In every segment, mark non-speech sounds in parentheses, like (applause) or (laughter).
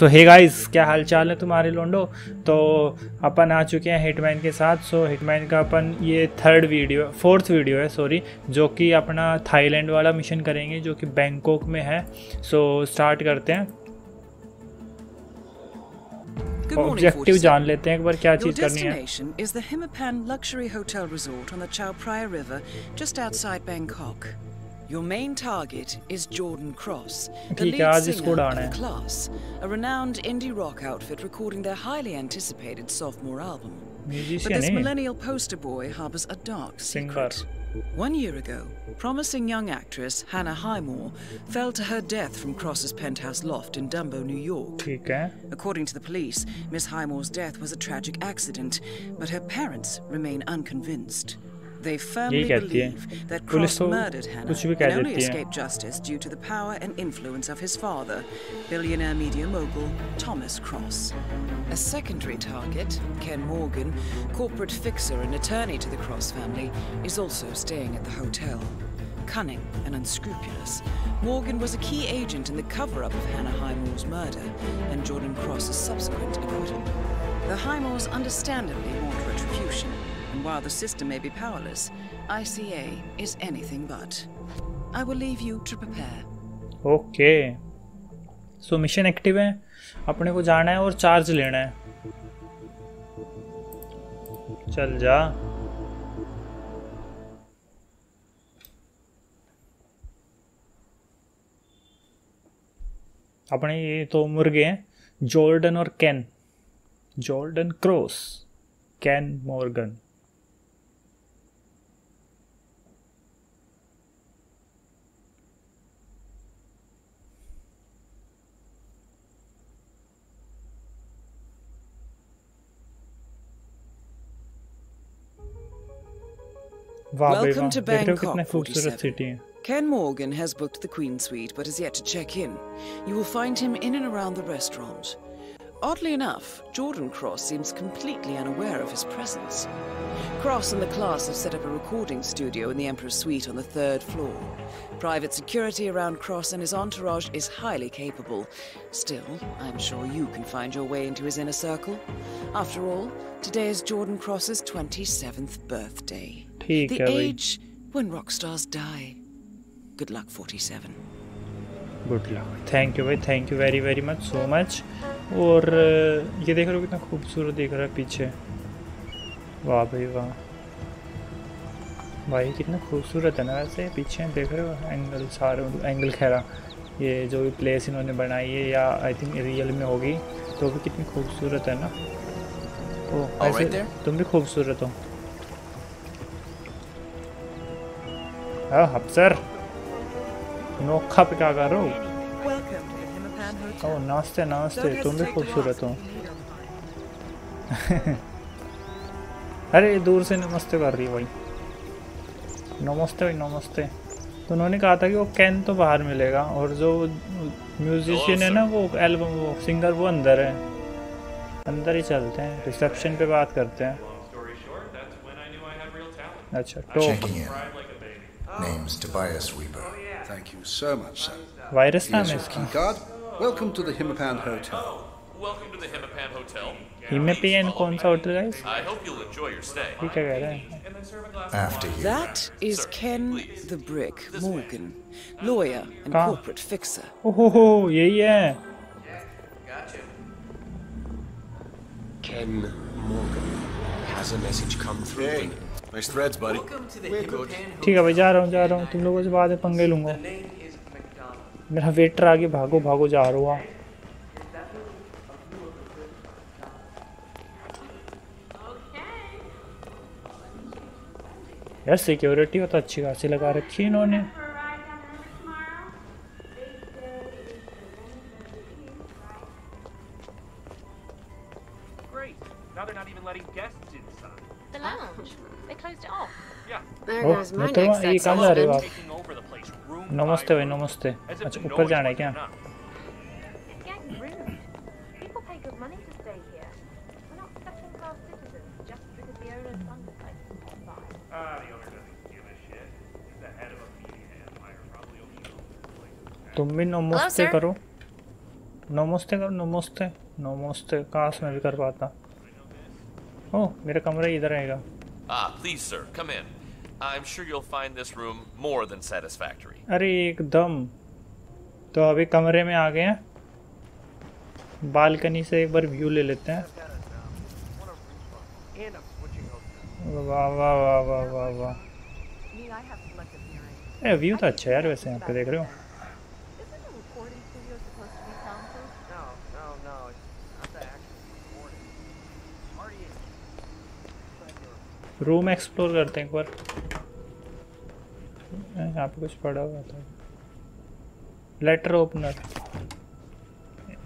सो hey guys क्या हाल चाल है तुम्हारे लोंडो? तो अपन आ चुके हैं हिटमैन के साथ। सो so, हिटमैन का अपन ये थर्ड वीडियो फोर्थ वीडियो है सॉरी जो कि अपना थाईलैंड वाला मिशन करेंगे जो कि बैंकॉक में है। सो so, स्टार्ट करते हैं। ऑब्जेक्टिव जान लेते हैं एक बार क्या चीज़ करनी है। is the Himapan Luxury Hotel Resort on the Chao Phraya River just outside Bangkok. Your main target is Jordan Cross, the lead singer of the class, a renowned indie rock outfit recording their highly anticipated sophomore album. But this millennial poster boy harbors a dark secret. One year ago, promising young actress Hannah Highmore fell to her death from Cross's penthouse loft in Dumbo, New York. According to the police, Miss Highmore's death was a tragic accident, but her parents remain unconvinced. They firmly believe that Cross murdered Hannah and only escaped justice due to the power and influence of his father, billionaire media mogul Thomas Cross. A secondary target, Ken Morgan, corporate fixer and attorney to the Cross family, is also staying at the hotel. Cunning and unscrupulous, Morgan was a key agent in the cover-up of Hannah Highmore's murder and Jordan Cross's subsequent acquittal. The Highmores understandably and while the system may be powerless, ICA is anything but. I will leave you to prepare. Okay. So mission active है अपने को जाना है और charge लेना है चल जा अपने ये तो मुर्गे हैं जॉर्डन और Ken Jordan Cross Ken Morgan Welcome to Bangkok, 47. Ken Morgan has booked the Queen Suite but has yet to check in. You will find him in and around the restaurant. Oddly enough, Jordan Cross seems completely unaware of his presence. Cross and the class have set up a recording studio in the Emperor's Suite on the third floor. Private security around Cross and his entourage is highly capable. Still, I'm sure you can find your way into his inner circle. After all, today is Jordan Cross's 27th birthday. The age when rock stars die. Good luck 47. Good luck thank you भाई thank you very very much so much और ये देख रहे हो कितना खूबसूरत दिख रहा है पीछे। वाह भाई वाह। भाई कितना खूबसूरत है ना वैसे पीछे देख रहे हो एंगल सारे एंगल खैरा। ये जो भी प्लेस इन्होंने बनाई है या आई थिंक रियल में होगी तो भी कितनी खूबसूरत है ना। ओ ऐसे तुम भी खूबसूरत हो। हाँ अफसर नोखा पे क्या कर रहे हो? ओ नमस्ते नमस्ते तुम भी खूबसूरत हो। (laughs) अरे दूर से नमस्ते कर रही है भाई। नमस्ते भाई नमस्ते। तो उन्होंने कहा था कि वो कैन तो बाहर मिलेगा और जो म्यूजिशियन है ना वो एल्बम वो सिंगर वो अंदर है। अंदर ही चलते हैं रिसेप्शन पे बात करते हैं। अच्छा top Name's Tobias Weber. Thank you so much, sir. Virus नाम है इसका. Welcome to the Himapan Hotel. Oh, welcome to the Himapan Hotel. Himapan कौन सा hotel guys? I hope you'll enjoy your stay. ठीक है कह रहे हैं. After you. That is Ken the Brick Morgan, lawyer and corporate fixer. Oh ho ho, यही है. Gotcha. Ken Morgan has a message come through. Hey. Nice threads, buddy. ठीक है भाई जा रहा हूँ जा रहा हूँ। तुम लोगों से बाद में पंगे लूँगा। मेरा वेटर आगे भागो भागो जा रहा हुआ। यार सिक्योरिटी तो अच्छी खासी लगा रखी है इन्होंने। तो ये कहाँ जा रहे हो आप नमस्ते भाई नमस्ते। अच्छा ऊपर जाना है क्या? तुम भी नमस्ते करो। नमस्ते करो नमस्ते। नमस्ते काश मैं भी कर पाता। ओह मेरा कमरा इधर आएगा Ah, please, sir, come in. I'm sure you'll find this room more than satisfactory. अरे, एकदम। तो अभी कमरे में आ गए हैं। बालकनी से एक बार व्यू ले लेते हैं। वाह ए व्यू तो अच्छा यार वैसे, यहाँ पे देख रहे हो। रूम एक्सप्लोर करते हैं एक बार। यहाँ पे कुछ पड़ा हुआ था। लेटर ओपनर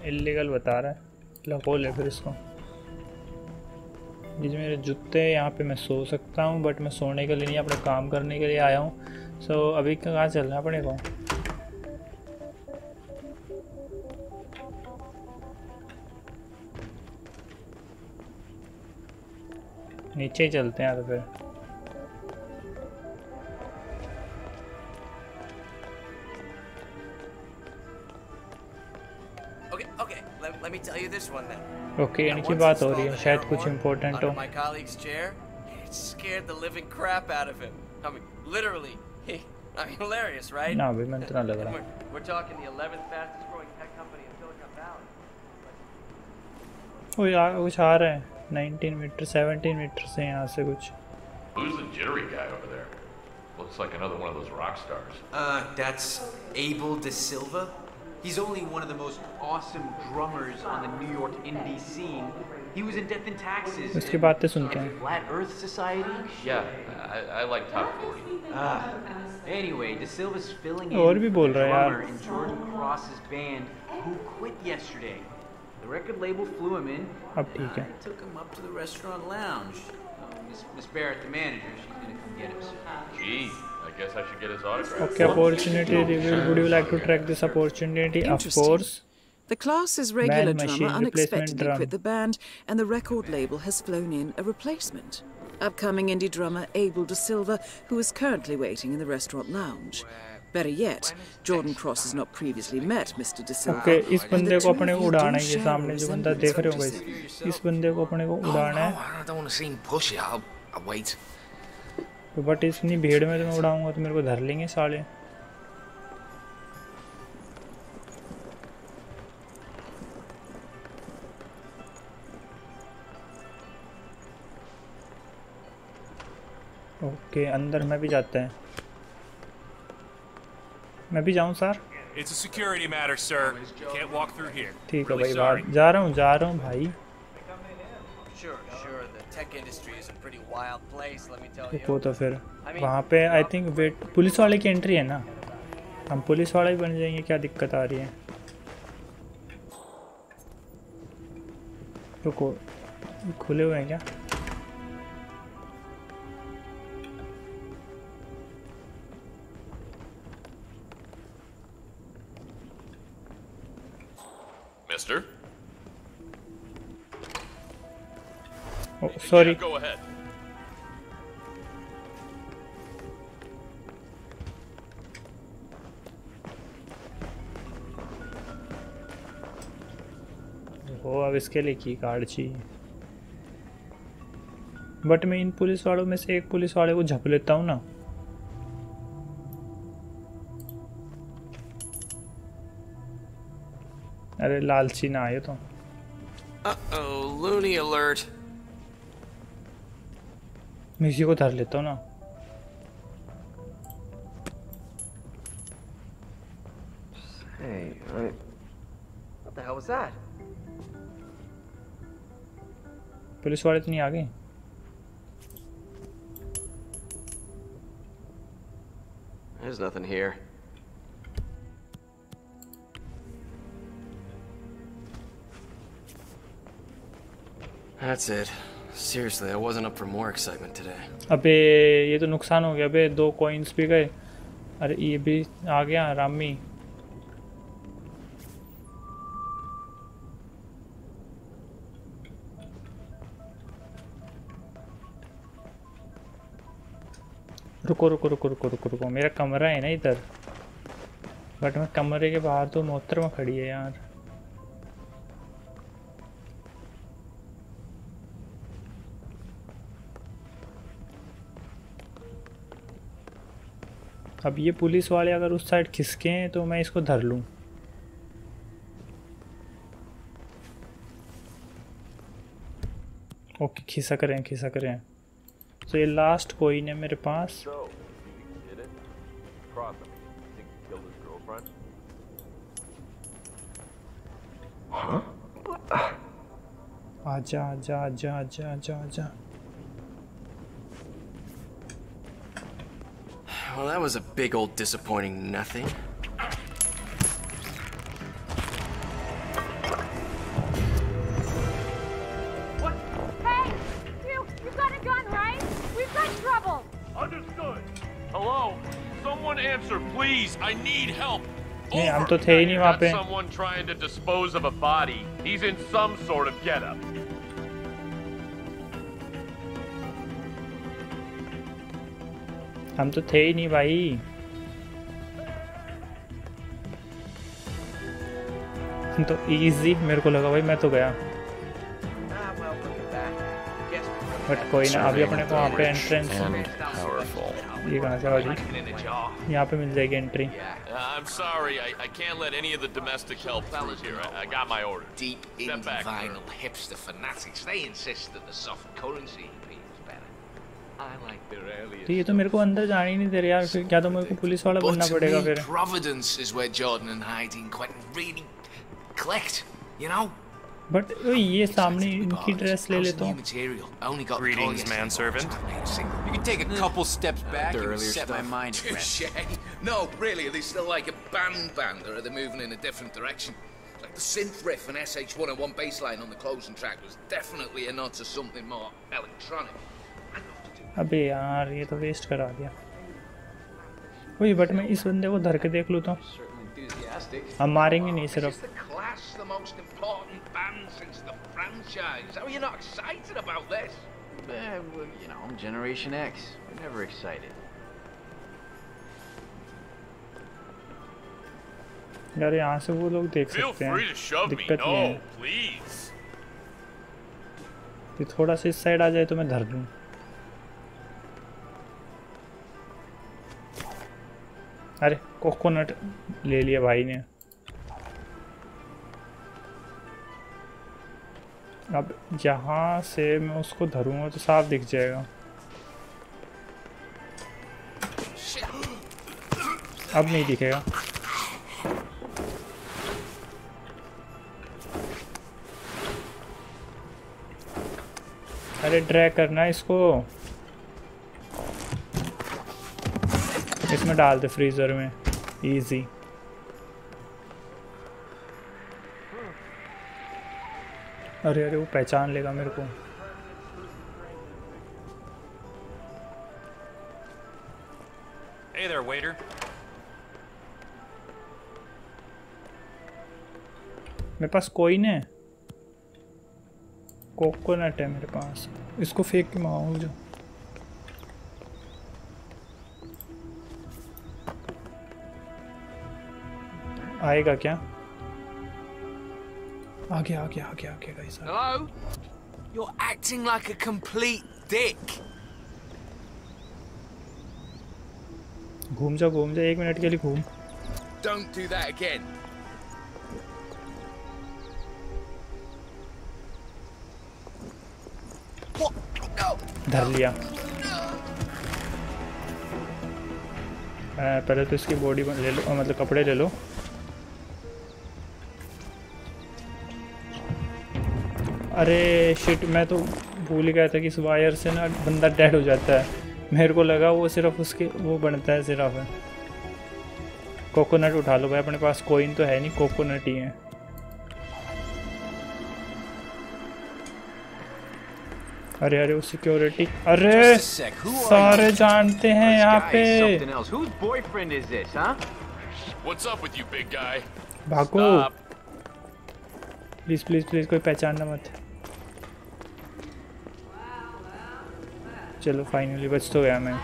इलीगल बता रहा है। ले फिर इसको। ये जो मेरे जूते यहाँ पे मैं सो सकता हूँ बट मैं सोने के लिए नहीं अपने काम करने के लिए आया हूँ। सो so, अभी कहाँ चलना अपने को? नीचे ही चलते हैं तो फिर। ओके इनकी बात हो रही है शायद कुछ इम्पोर्टेंट हो my colleague's chair it scared the living crap out of him I mean literally (laughs) he, I mean hilarious right ना अभी मैंने इतना लग रहा we're, we're talking the 11th fastest growing tech company in Silicon Valley वो यार कुछ आ रहा है 19 मीटर 17 मीटर से यहाँ से कुछ Who's the jittery guy over there? Looks like another one of those rock stars. Uh, that's Abel De Silva. He's only one of the most awesome drummers on the New York indie scene. He was in Death and Taxes. उसकी बातें सुन के Flat Earth Society. Yeah, I, I like top 40. Ah. Anyway, De Silva's filling in और भी बोल the रहा है यार। drummer in Jordan Cross's band who quit yesterday. The record label flew him in. अब ठीक है I took him up to the restaurant lounge. Oh, Miss, Miss Barrett, the manager, she's gonna come get him soon. Gee, I guess I should get his autograph. Okay, opportunity revealed. Would you like to track this opportunity? Of Interesting. course. The class's regular Man machine drummer replacement unexpectedly drum. quit the band, and the record label has flown in a replacement. Upcoming indie drummer Abel De Silva, who is currently waiting in the restaurant lounge. Better yet, Jordan Cross has not previously met Mr. De Silva. Okay, इस and the बंदे two को of अपने you को do उड़ाना है ये share a सामने जो बंदा resemblance, देख रहे हो don't you guys think? इस बंदे को अपने को No, उड़ाना no, है I don't want to seem pushy. I'll, I'll wait. तो बट इतनी भीड़ में तो मैं उड़ाऊँगा तो मेरे को धर लेंगे साले। ओके अंदर मैं भी जाते हैं। मैं भी जाऊँ sir? It's a security matter sir can walk through here ठीक है भाई जा रहा हूँ जा रहा हूँ भाई। Is a pretty wild place let me tell रुको you. तो फिर वहाँ पे आई थिंक वेट पुलिस वाले की एंट्री है ना? हम पुलिस वाले ही बन जाएँगे क्या दिक्कत आ रही है? रुको खुले हुए हैं क्या? Mister? Sorry Yeah, go ahead. अब इसके लिए की कार्ड चाहिए। बट मैं इन पुलिस वालों में से एक पुलिस वाले को झप लेता हूँ ना। अरे लालची ना आए तो मैं इसी को धर लेता हूँ ना। Hey I... what the hell was that? Police वाले तो नहीं आ गए there's nothing here That's it. Seriously, I wasn't up for more excitement today. अबे ये तो नुकसान हो गया अबे दो कॉइन्स भी गए अरे ये भी आ गया रामी रुको रुको रुको रुको रुको रुको। मेरा कमरा है ना इधर। बट मैं कमरे के बाहर तो मोहतरमा खड़ी है यार। अब ये पुलिस वाले अगर उस साइड खिसके हैं तो मैं इसको धर लूँ। ओके, खिसक रहे हैं, खिसक रहे हैं। तो ये लास्ट कोई है मेरे पास आजा आजा आजा आजा आजा आजा Well, that was a big old disappointing nothing. Understood. Hello? Someone answer, please. I need help. नहीं हम तो थे ही नहीं वहाँ पे someone trying to dispose of a body. He's in some sort of getup. हम तो थे ही नहीं भाई तो इजी मेरे को लगा भाई मैं तो गया बट कोई ना अभी अपने को वहाँ पे एंट्रेंस ये कहाँ से भाजी यहाँ पे मिल जाएगी entry Uh, I'm sorry, I, I can't let any of the domestic help through here. I, I got my order. Deep back, vinyl hipster fanatics, they insist that the soft currency EP is better. I like their earlier तो ये तो मेरे को अंदर जाने ही नहीं दे रहे यार फिर क्या तो मेरे को पुलिस वाला बनना पड़ेगा फिर Providence is where Jordan and Heidi and Quentin really clicked, you know? But ये सामने इनकी ड्रेस ले लेता हूँ Greetings, manservant. You can take a couple steps back and set my mind at rest. No, really, are they still like a band band, or are they moving in a different direction? Like the synth riff and SH101 bass line on the closing track was definitely a nod to something more electronic. अबे यार ये तो waste करा दिया वही but मैं इस बंदे को धर के देख लूँ तो हम मारेंगे नहीं Is सिर्फ़ the Clash the most important band since the franchise? How are you not excited about this? Eh, well, you know, I'm Generation X. We're never excited. यार यहाँ से वो लोग देख Feel सकते free to हैं shove me. नहीं No, है please. कि थोड़ा सा इस साइड आ जाए तो मैं धर दूँ अरे कोकोनट ले लिया भाई ने। अब यहाँ से मैं उसको धरूँगा तो साफ़ दिख जाएगा। अब नहीं दिखेगा। अरे ड्रैग करना इसको। इसमें डाल दे फ्रीजर में। इजी अरे अरे वो पहचान लेगा मेरे को। Hey there, waiter. मेरे पास कोई नहीं है। कोकोनट है मेरे पास। इसको फेंक के मंगाऊँ जो। आएगा क्या आ गया आ गया आ गया आ गया guys Hello? You're acting like a complete dick. घूम जा घूम जा एक मिनट के लिए घूम that again. What? No. धर लिया पहले तो इसकी बॉडी ले लो मतलब कपड़े ले लो अरे शिट मैं तो भूल ही गया था कि इस वायर से ना बंदा डेड हो जाता है। मेरे को लगा वो सिर्फ़ उसके वो बनता है सिर्फ़। कोकोनट उठा लो भाई अपने पास कोइन तो है नहीं कोकोनट ही है। अरे अरे वो सिक्योरिटी अरे सारे जानते हैं यहाँ पे? भागो। प्लीज़ प्लीज़ प्लीज़ कोई पहचानना मत। चलो फाइनली बच तो गया मैं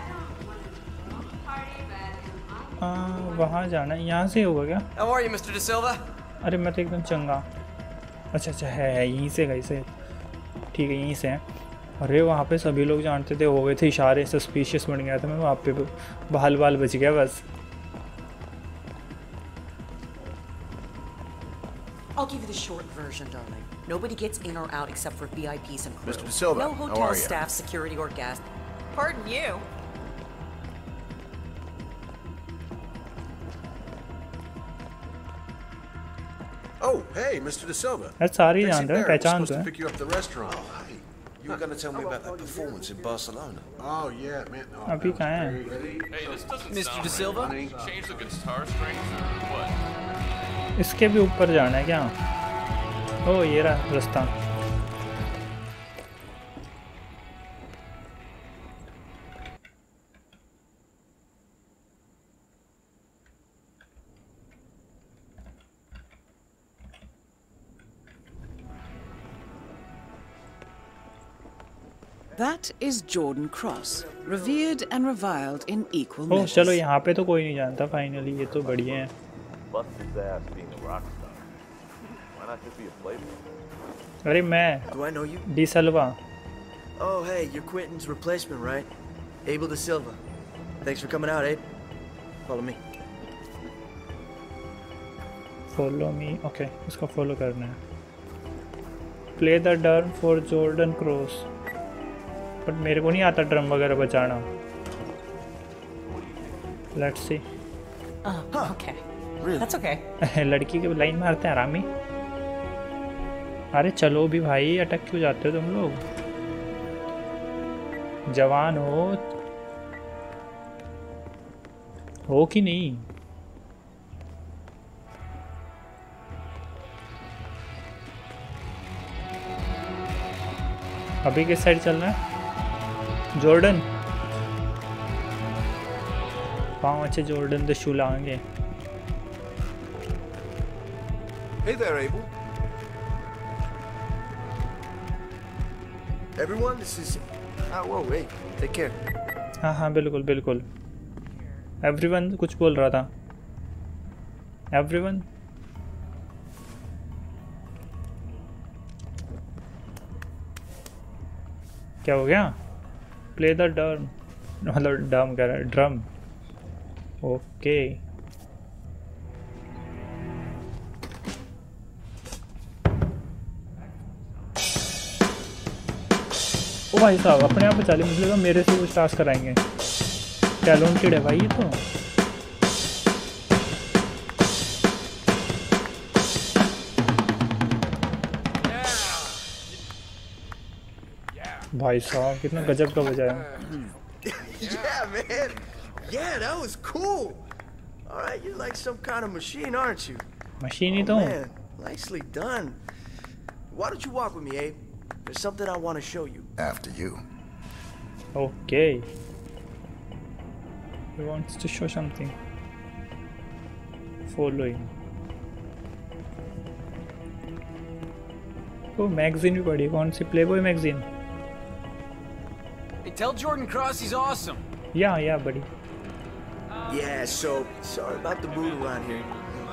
वहाँ जाना है यहाँ से होगा क्या you, Mr. De Silva? अरे मैं तो एकदम चंगा अच्छा अच्छा है है यहीं से कहीं से ठीक है यहीं से है अरे वहाँ पे सभी लोग जानते थे हो गए थे इशारे सस्पिशियस बन गया था मैं वहाँ पे बहाल बाल बच गया बस I'll give you the short version, darling. Nobody gets in or out except for VIPs and crew. Mr. De Silva, no how hotel are you? staff, security, or guest. Pardon you. Oh, hey, Mr. De Silva. That's सारी Betsy जान रहे हैं Barrett was पहचान supposed तो to है pick you up at the restaurant. Oh, hey. You were going to tell me about that performance in Barcelona. Oh, yeah, man. Oh, अभी that कहाँ was है great. Hey, this doesn't Mr. sound De Silva? right. Change the guitar strings or what? इसके भी ऊपर जाना है क्या ओ ये रहा रास्ता That is Jordan Cross, revered and reviled in equal O measures. चलो यहाँ पे तो कोई नहीं जानता फाइनली ये तो बढ़िया है Bust his ass being a rock star. Why not just be a playboy? अरे मैं Do I know you? D Salwa Oh, hey, you're Quentin's replacement, right? Abel De Silva. Thanks for coming out, Abe. Follow me. Follow me okay इसको follow करना है play the drum for Jordan Cross But मेरे को नहीं आता drum वगैरह बचाना let's C okay. That's okay. (laughs) लड़की के लाइन मारते हैं आरामी। अरे चलो भी भाई अटक क्यों जाते हो तुम लोग? जवान हो। हो कि नहीं? अभी किस साइड चलना है? जॉर्डन पाँव अच्छे जॉर्डन तो शू लाएँगे Hey there, Abel. Everyone, this is. Ah, whoa. Take care. हाँ हाँ बिल्कुल बिल्कुल एवरीवन कुछ बोल रहा था एवरीवन क्या हो गया प्ले द डर्म मतलब डम कह रहा है ड्रम ओके ओ भाई साहब, अपने आप बचा ले मुझे लगा मेरे से कुछ टास्क कराएँगे। टैलेंटेड है भाई ये तो। भाई साहब कितना गजब का बजाया yeah, man. Yeah, that was cool. All right, you're like some kind of machine, aren't you? Machine he Oh, तो हूँ man, nicely done. Why don't you walk with me, Abe? There's something I want to show you. After you. Okay. He wants to show something. Following. O magazine भी पढ़ी कौन सी Playboy magazine Hey, tell Jordan Cross he's awesome. या या बड़ी Yeah, so sorry about the mood around here.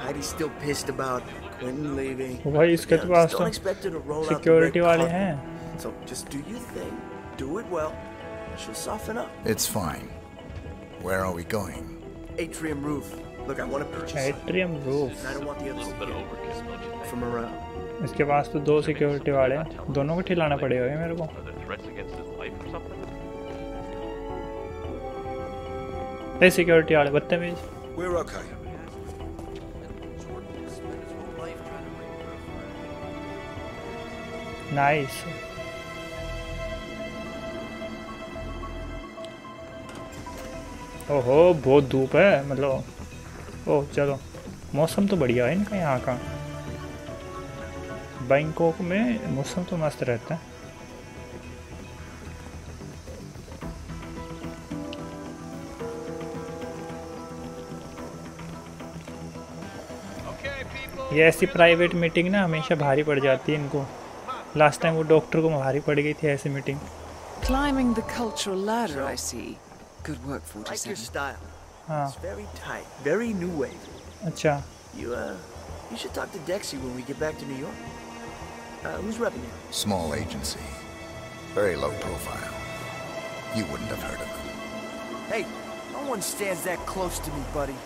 Heidi's still pissed about Quentin leaving. ओ भाई इसके Yeah, तो पास just तो don't expect her to roll out the security red वाले carpet. हैं So just do your thing, do it well, and she'll soften up. It's fine. Where are we going? Atrium roof. Look, I want to purchase it. Atrium roof And I don't want the others to get it from around. इसके पास तो दो security वाले हैं दोनों को ठिलाना पड़ेगा क्या मेरे को ए सिक्योरिटी वाले बदतमीज We're okay. नाइस ओहो बहुत धूप है मतलब। ओह चलो। मौसम तो बढ़िया है इनका यहाँ का। बैंकॉक में मौसम तो मस्त रहता है। ये ऐसी प्राइवेट मीटिंग ना हमेशा भारी पड़ जाती है इनको लास्ट टाइम वो डॉक्टर को भारी पड़ गई थी ऐसी meeting Climbing the cultural ladder, I see. Good work, Like your 47. style. हाँ It's very tight, very new wave. अच्छा You uh, you should talk to Dexy when we get back to New York. Uh, who's repping you? Small agency. Very low profile. You wouldn't have heard of them. Hey, no one stands that close to me, buddy.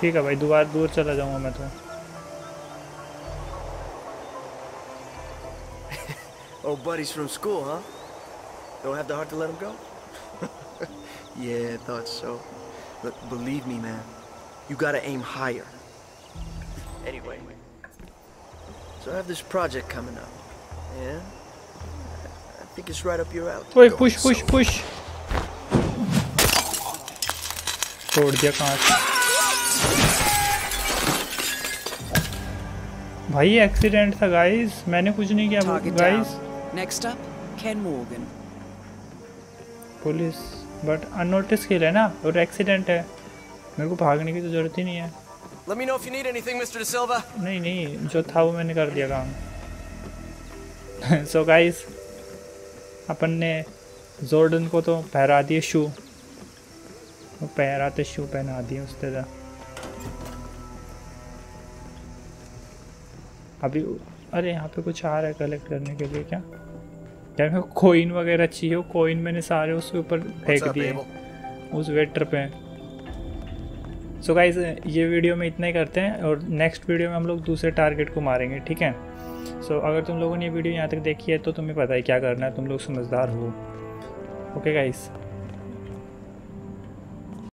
ठीक है भाई दोबारा दूर चला जाऊंगा मैं तो oh, (laughs) buddies from school, huh? Don't have the heart to let him go? (laughs) yeah, I thought so. Look, believe me, man. You gotta aim higher. Anyway, so I have this project coming up. Yeah? I think it's right up your alley. Wait, push, push, push. तोड़ दिया कांच भाई accident था guys मैंने कुछ नहीं किया guys next up Ken Morgan police but unnoticed kill है ना और एक्सीडेंट है. मेरे को भागने की तो ज़रूरत ही नहीं है. Let me know if you need anything, Mr. De Silva. नहीं नहीं. जो था वो मैंने कर दिया काम. (laughs) सो गाइस अपन ने जोर्डन को तो पहरा दिए शू वो पहराते शू पहना दिए उस अभी अरे यहाँ पे कुछ आ रहा है कलेक्ट करने के लिए क्या? क्या मेरे को कोइन वगैरह चाहिए? कोइन मैंने सारे उसके ऊपर फेंक दिए उस वेटर पे सो so गाइज़ ये वीडियो में इतना ही करते हैं और नेक्स्ट वीडियो में हम लोग दूसरे टारगेट को मारेंगे ठीक है? सो so, अगर तुम लोगों ने ये वीडियो यहाँ तक देखी है तो तुम्हें पता है क्या करना है। तुम लोग समझदार हो। Okay guys